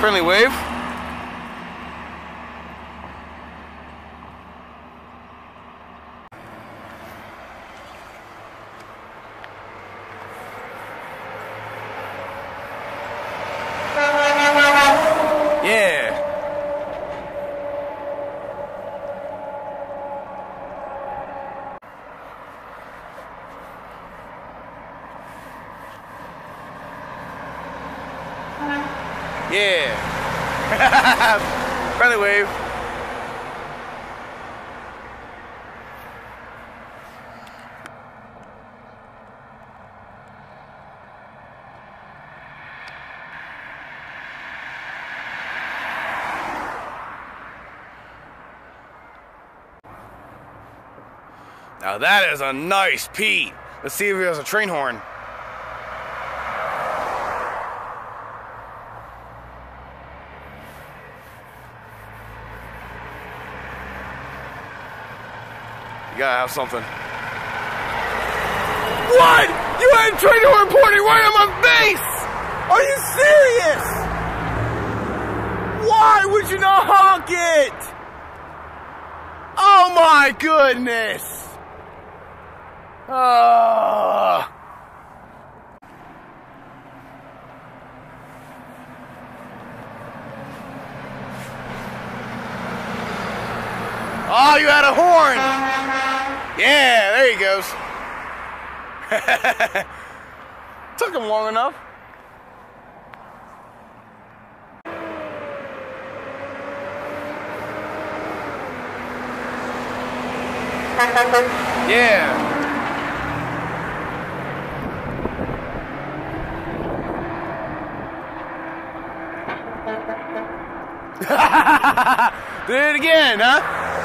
Friendly wave. Yeah. Yeah. Friendly wave. Now that is a nice Pete. Let's see if he has a train horn. You gotta have something. What? You had a train horn pointing right on my face! Are you serious? Why would you not honk it? Oh my goodness! Ah. Oh, you had a horn! Yeah, there he goes. Took him long enough. Yeah. Did it again, huh?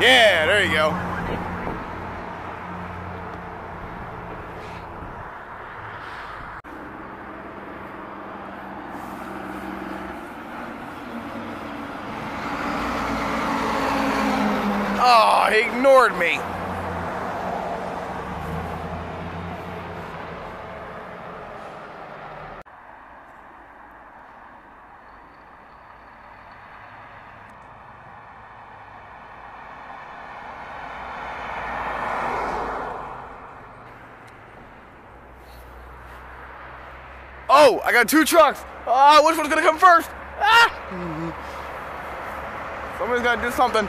Yeah, there you go. Oh, he ignored me. Oh, I got two trucks. Ah, which one's gonna come first? Ah! Somebody's gotta do something.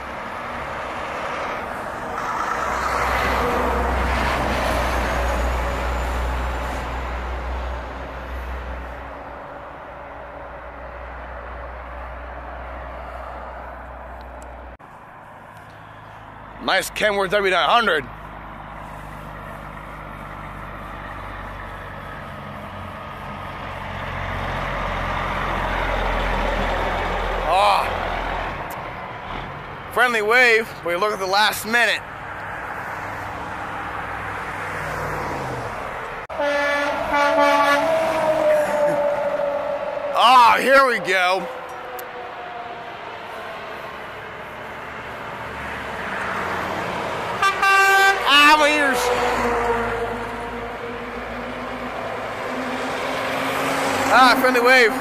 Nice Kenworth W900. Ah. Friendly wave, but you look at the last minute. Ah, here we go. Ah, my ears. Ah, friendly wave.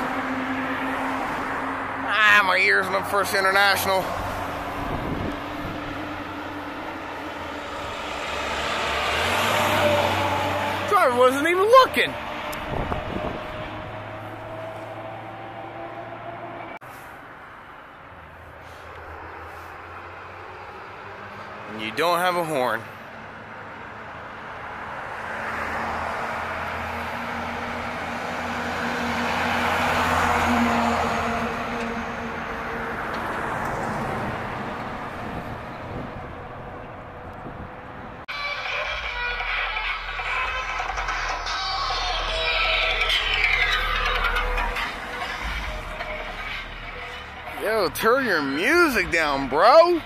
Ah, my ears on the first international. Wasn't even looking. And you don't have a horn. Turn your music down, bro.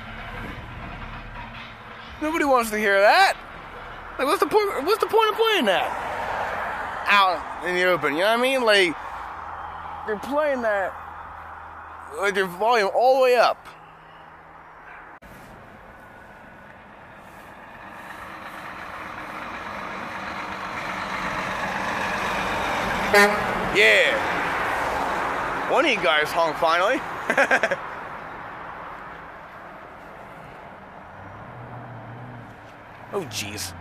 Nobody wants to hear that. Like, what's the point? What's the point of playing that out in the open? You know what I mean? Like, you're playing that with your volume all the way up. Yeah. One of you guys hung finally. oh, jeez.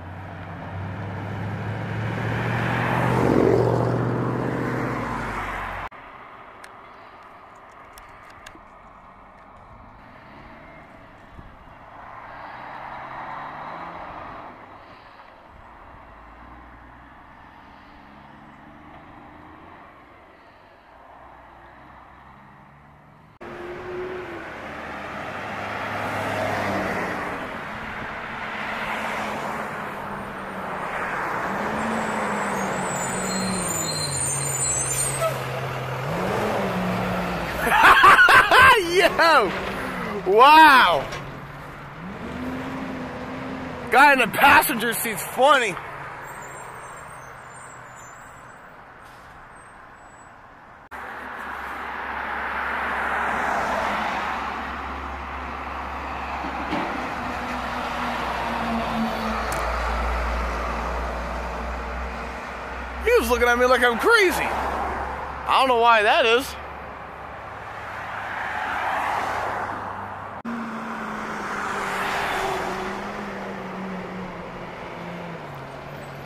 Yo! Wow! Guy in the passenger seat's funny. He was looking at me like I'm crazy. I don't know why that is.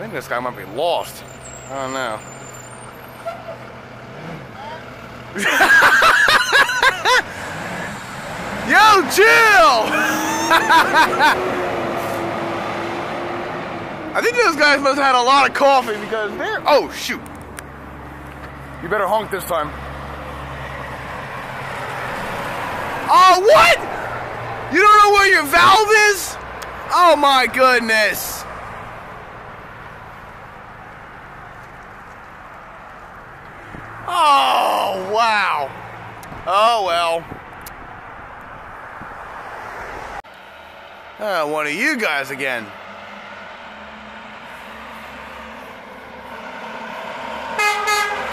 Think this guy might be lost. I don't know. Yo, chill! I think those guys must have had a lot of coffee because they're. Oh, shoot. You better honk this time. Oh, what? You don't know where your valve is? Oh, my goodness. Oh, wow. Oh, well. Uh, one of you guys again.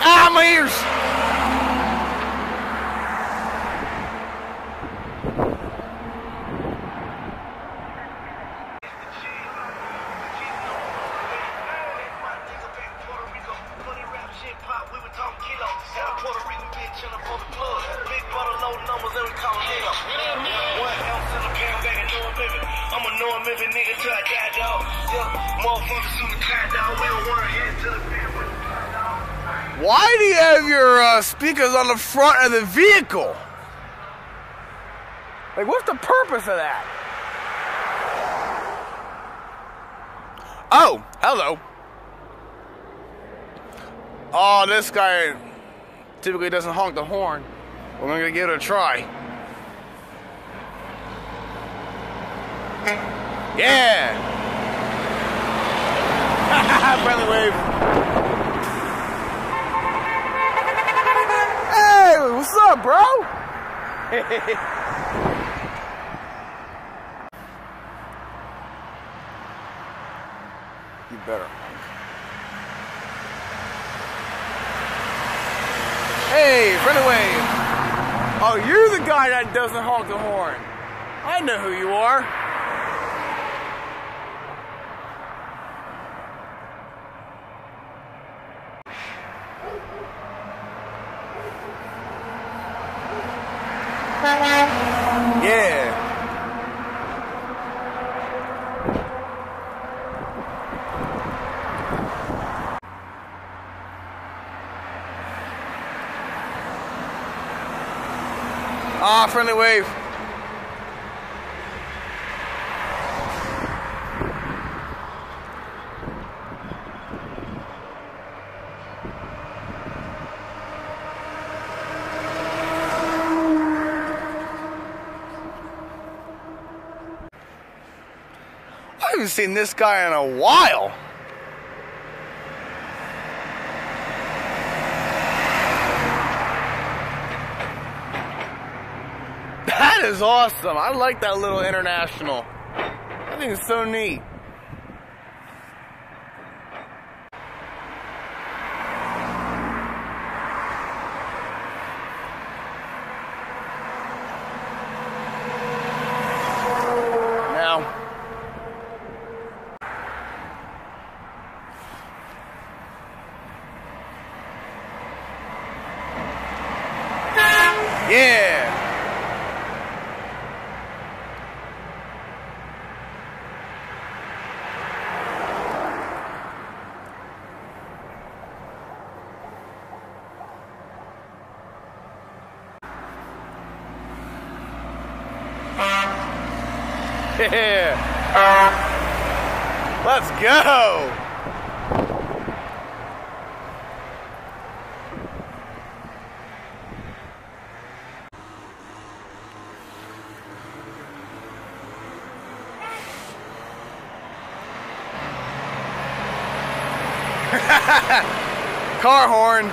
Ah, my ears! Speakers on the front of the vehicle? Like, what's the purpose of that? Oh, hello. Oh, this guy typically doesn't honk the horn. We're gonna give it a try. Yeah! Friendly wave. Hey, what's up, bro? you better. Hey, friendly wave. Oh, you're the guy that doesn't honk the horn. I know who you are. Yeah. Ah, friendly wave. I haven't seen this guy in a while. That is awesome. I like that little international. I think it's so neat. Now, yeah. Yeah. Let's go. Car horn.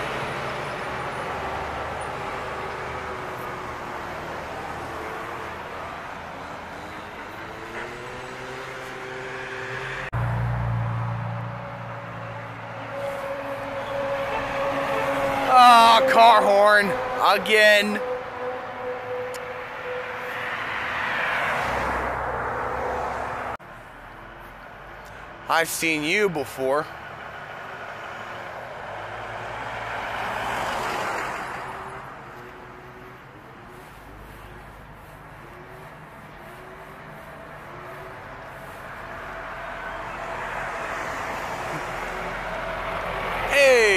Ah, car horn again. I've seen you before. Hey!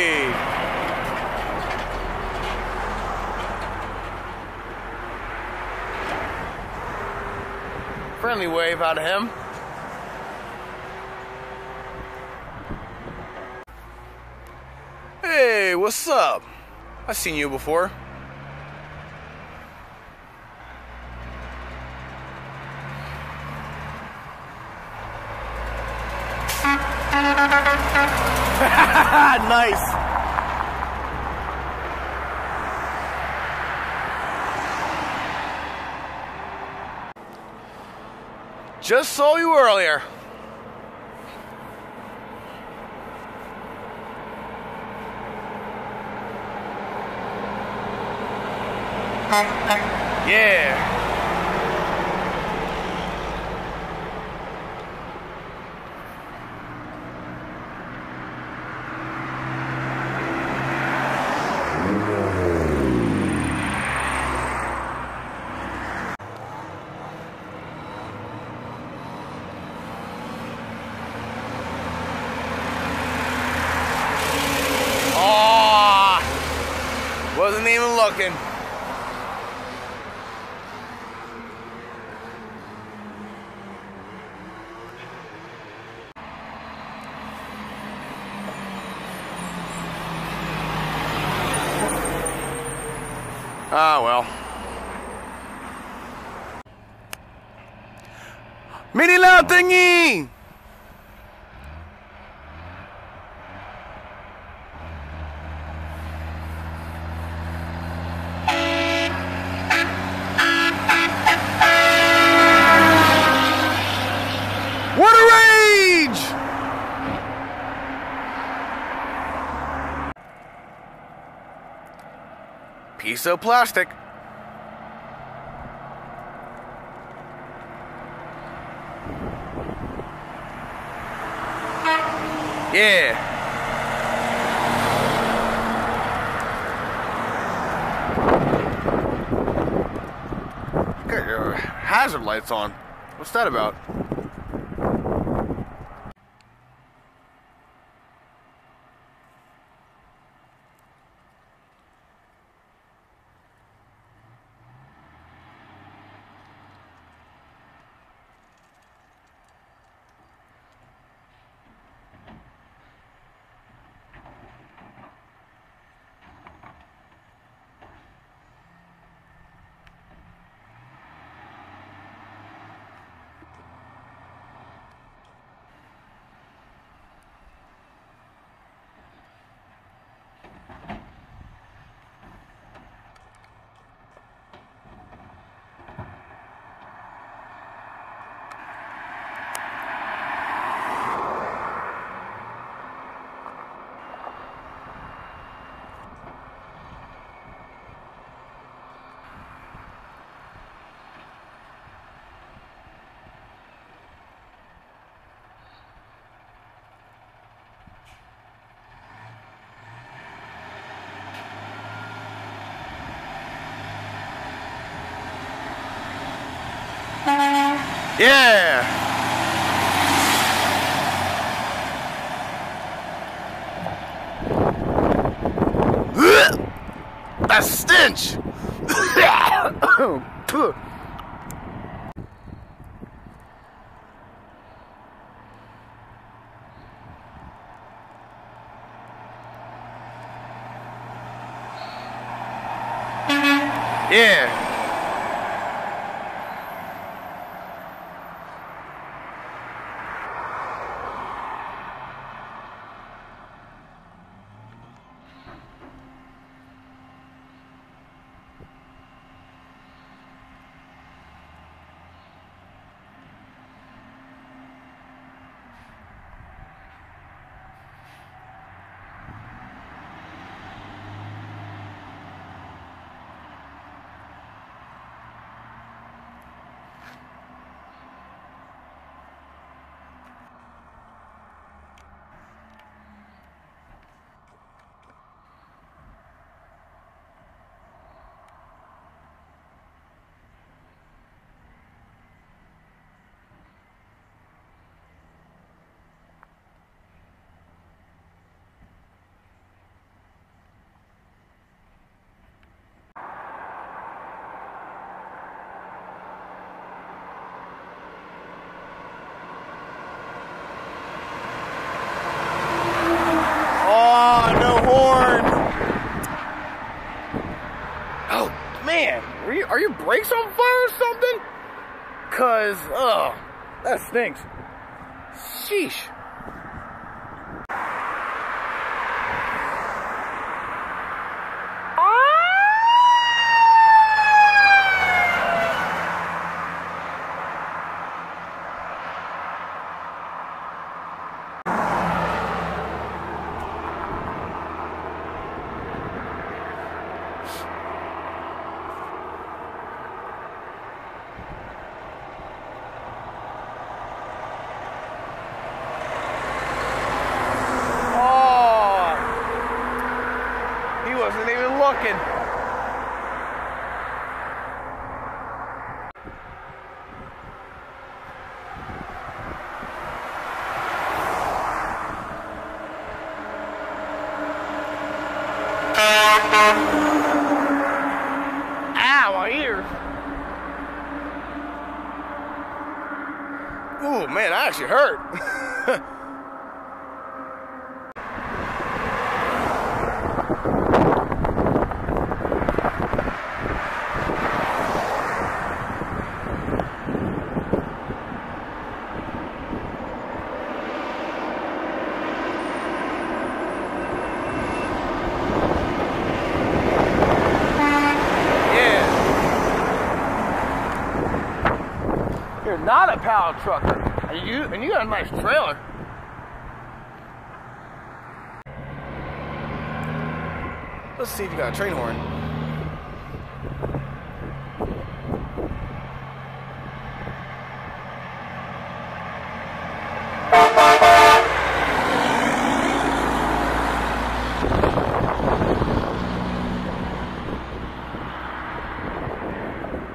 Wave out of him. Hey, what's up? I've seen you before. nice. Just saw you earlier. Yeah. Wasn't even looking. Ah, well. Mini loud thingy! What a rage! Piece of plastic. Yeah. Hazard lights on. What's that about? Yeah. That stench. yeah. Oh, no horn. Oh, man. Are, you, are your brakes on fire or something? Cause, oh, that stinks. Sheesh. Oh, he wasn't even looking. Ow, my ears. Ooh, man, I actually hurt. Yeah. You're not a power trucker. And you and you got a nice trailer. Let's see if you got a train horn.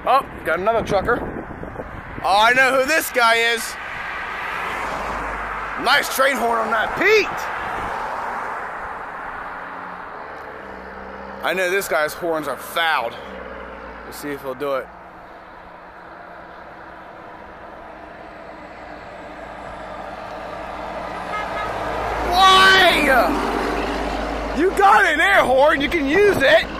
Oh, got another trucker. Oh, I know who this guy is. Nice train horn on that Pete. I know this guy's horns are fouled. Let's see if he'll do it. Why? You got an air horn, you can use it.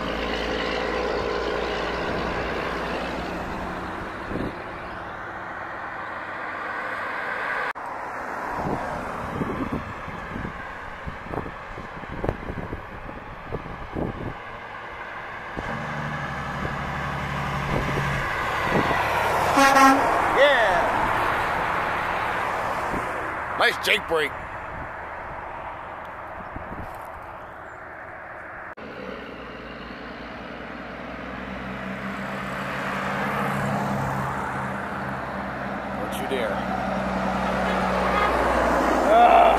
Yeah. Nice Jake brake. Don't you dare. Ugh.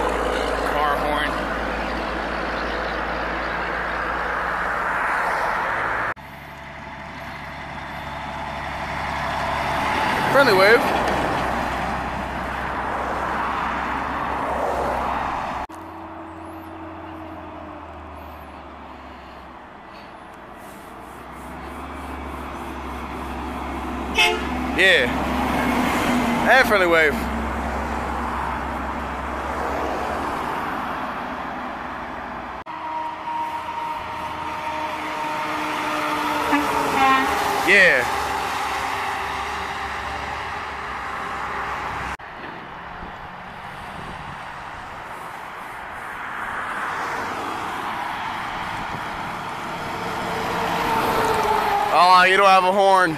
Car horn. Friendly wave. Yeah. And friendly wave. Yeah. Oh, you don't have a horn.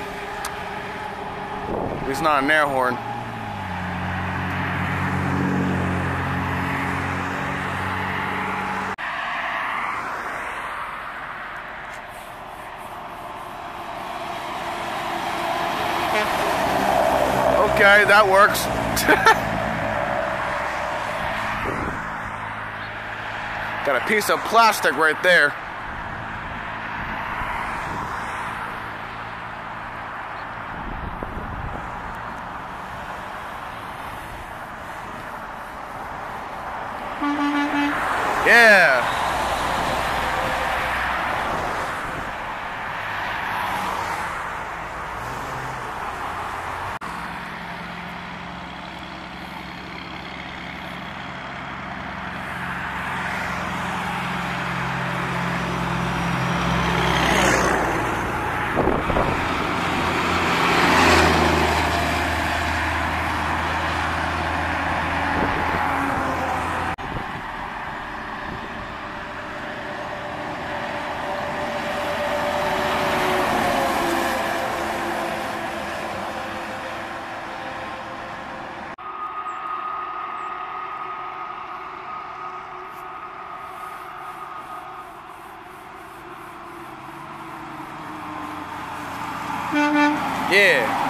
It's not an air horn. Okay, that works. Got a piece of plastic right there. Yeah. Yeah.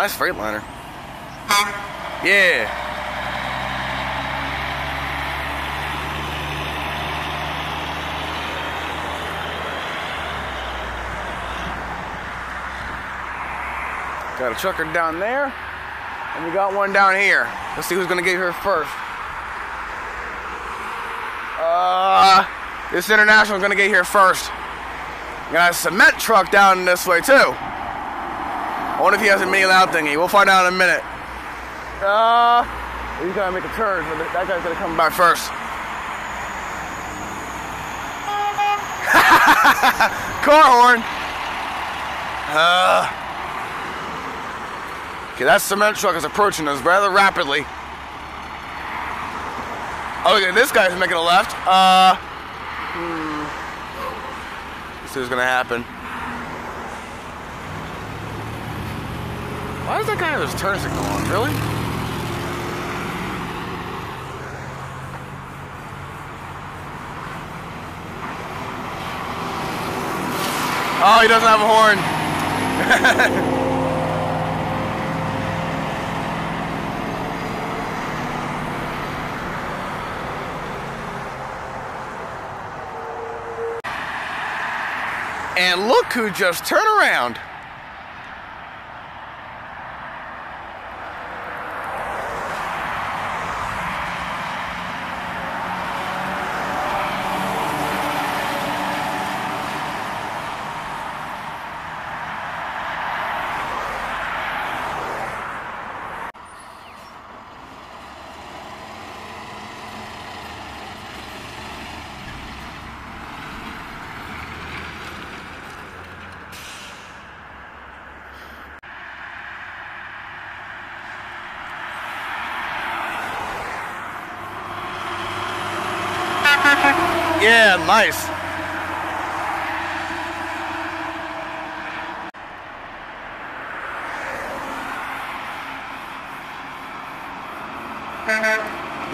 Nice Freightliner. Yeah. Got a trucker down there, and we got one down here. Let's see who's gonna get here first. Uh, this international is gonna get here first. Got a cement truck down this way too. I wonder if he has a mini loud thingy. We'll find out in a minute. Uh, he's gonna make a turn. So that guy's gonna come by first. Car horn. Uh, okay, that cement truck is approaching us rather rapidly. Okay, this guy's making a left. Uh, hmm. Let's see what's gonna happen. Why does that guy have his turn signal on? Really? Oh, he doesn't have a horn. and look who just turned around. Yeah, nice.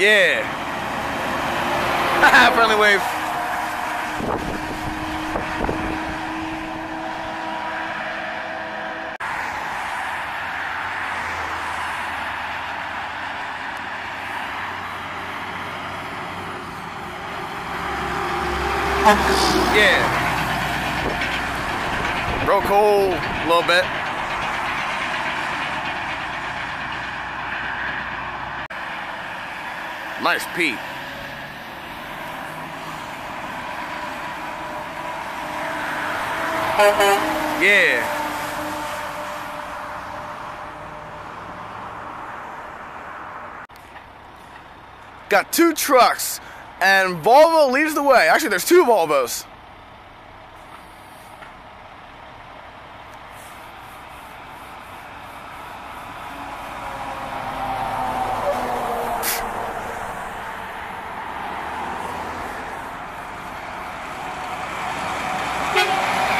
Yeah. Friendly wave. Yeah. Real cool, a little bit. Nice Pete. Yeah. Got two trucks, and Volvo leads the way. Actually, there's two Volvos.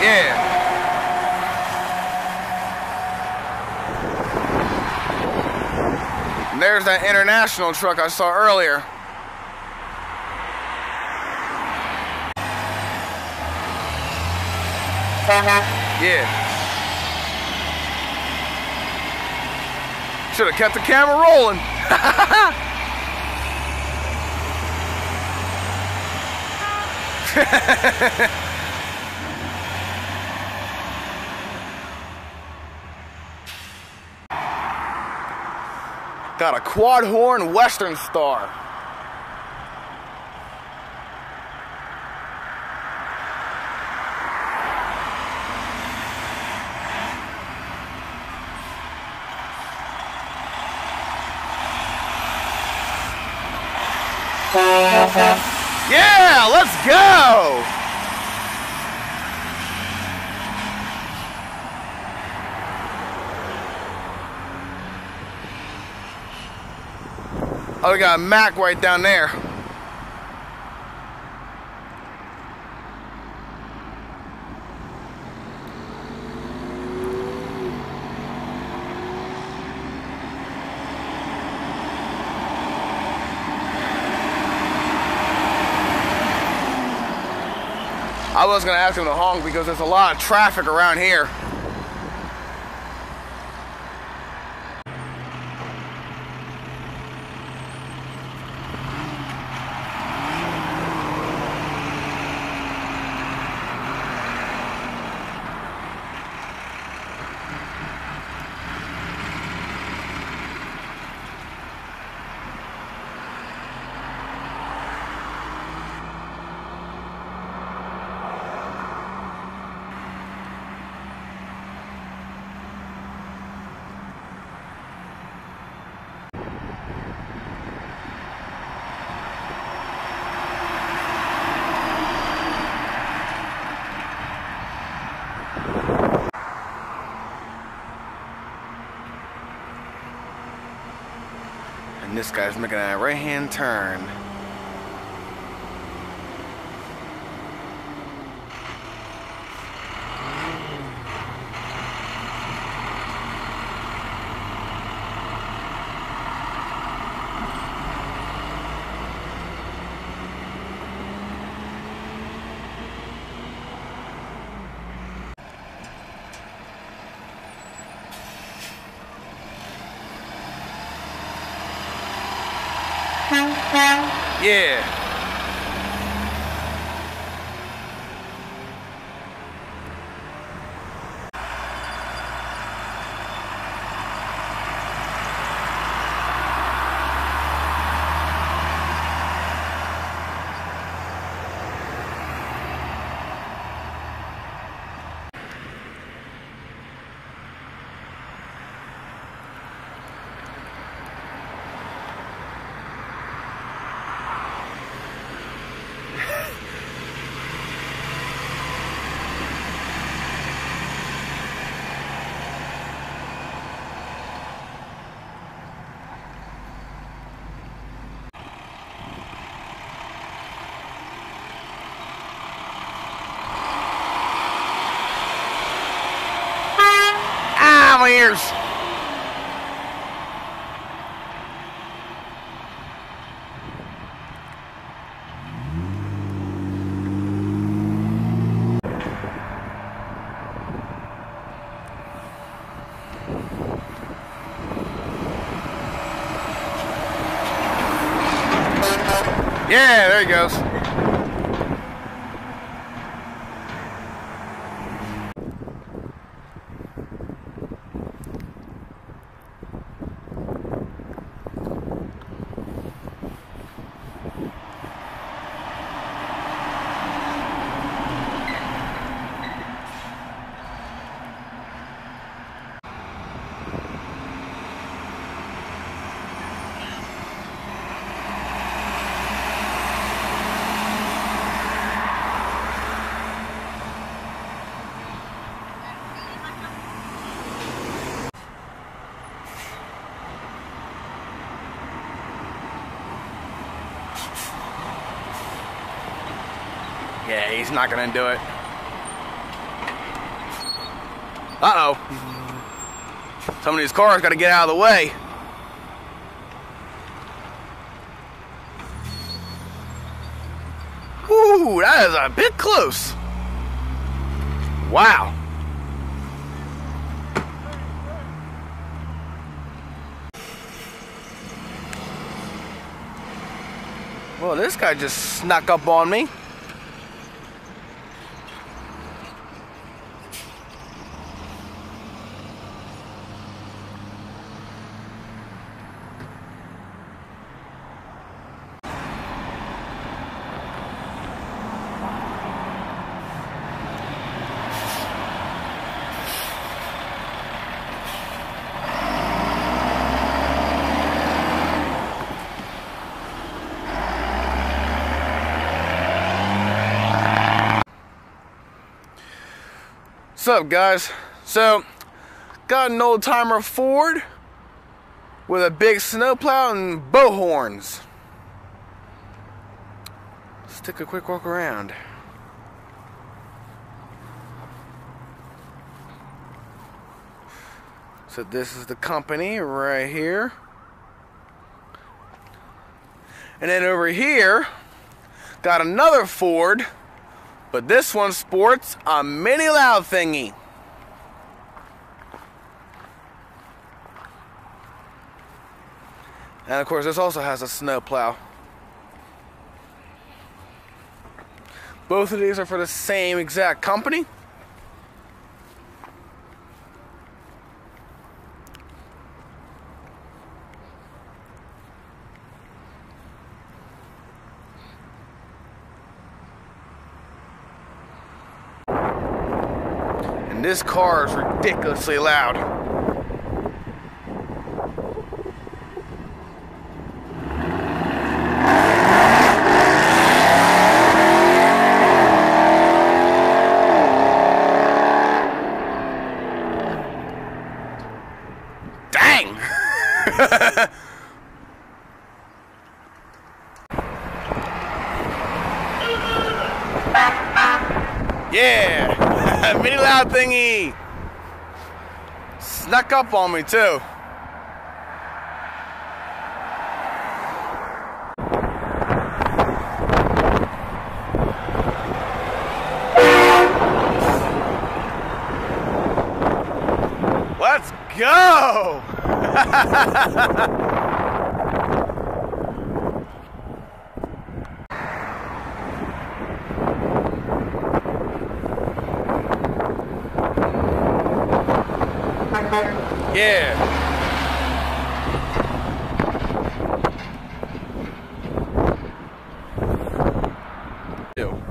Yeah. And there's that international truck I saw earlier. Yeah. Should have kept the camera rolling. Got a quad horn Western Star. Yeah, let's go! Oh, we got a Mack right down there. I was gonna ask him to honk because there's a lot of traffic around here. This guy's making a right hand turn. Yeah. Ah, my ears. Yeah, there he goes. Yeah, he's not gonna do it. Uh-oh. Some of these cars gotta get out of the way. Ooh, that is a bit close. Wow. Well, this guy just snuck up on me. What's up, guys? So, got an old timer Ford with a big snowplow and bow horns. Let's take a quick walk around. So, this is the company right here. And then over here, got another Ford but this one sports a mini loud thingy. And of course, this also has a snow plow. Both of these are for the same exact company. This car is ridiculously loud. Dang! yeah! Mini loud thingy! Snuck up on me too. Let's go! Yeah. Ew.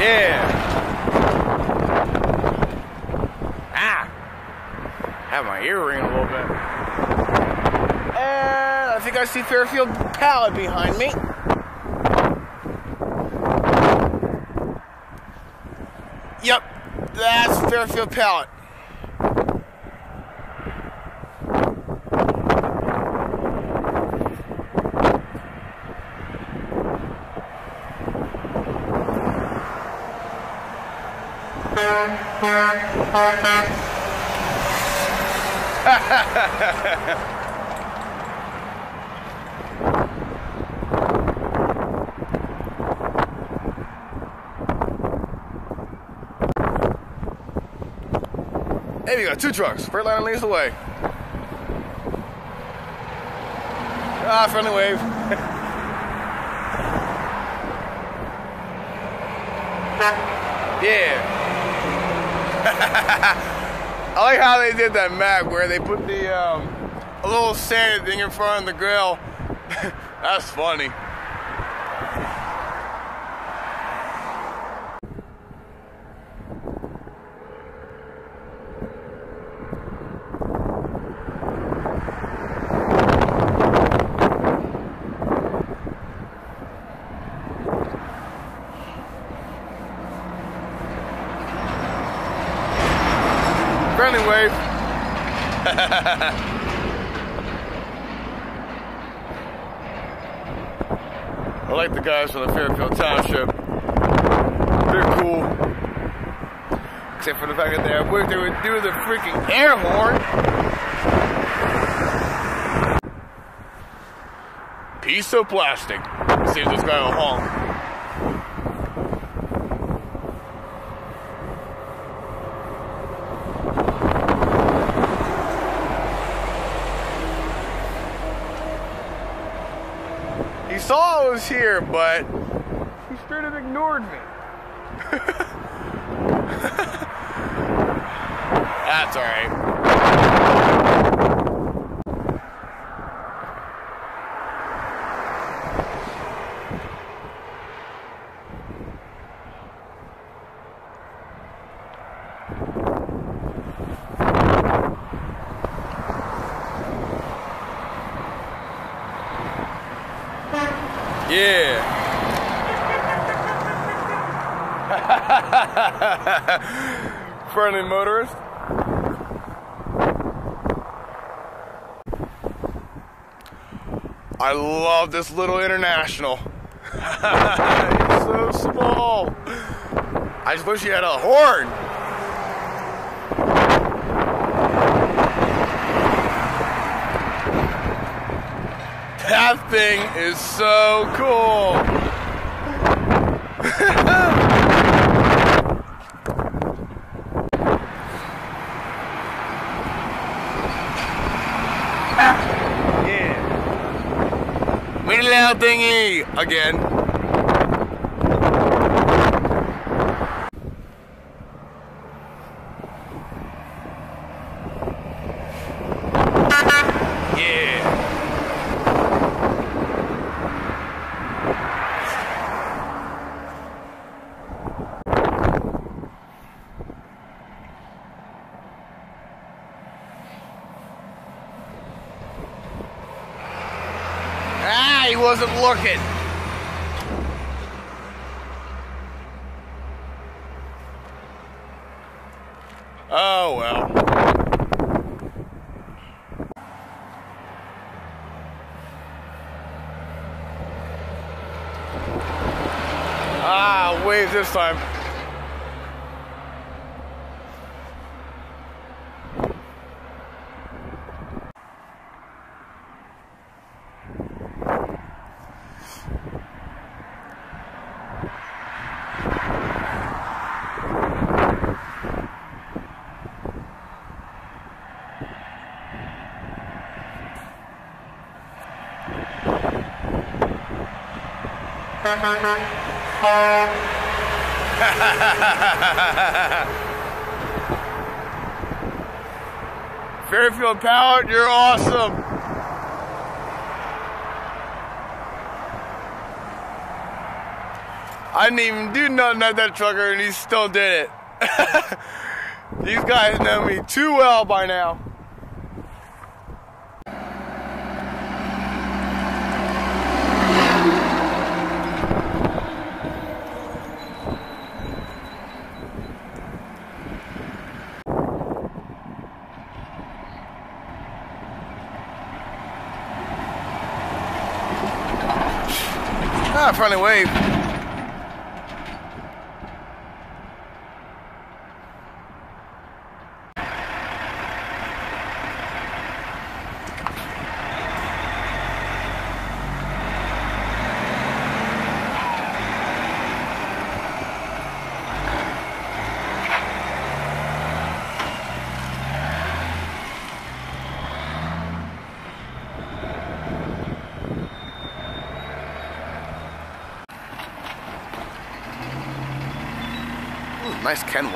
Yeah. Ah. Have my ear ring a little bit. And I think I see Fairfield Pallet behind me. Yep, that's Fairfield Pallet. Hey, we got two trucks. Freightliner leads the way. Ah, friendly wave. yeah. I like how they did that map where they put the um, a little sand thing in front of the grill. That's funny. I like the guys from the Fairfield Township. They're cool. Except for the fact that they wish they would do the freaking air horn. Piece of plastic. Save this guy will honk. He saw I was here, but he straight up ignored me. That's alright. Yeah. Friendly motorist. I love this little international. it's so small. I just wish you had a horn. That thing is so cool. yeah. Wee little thingy again. Yeah. Ah, he wasn't looking. Oh well. Ah, wave this time. Fairfield Power, you're awesome. I didn't even do nothing at that trucker and he still did it. These guys know me too well by now. Ah, friendly wave. Nice Kenworth.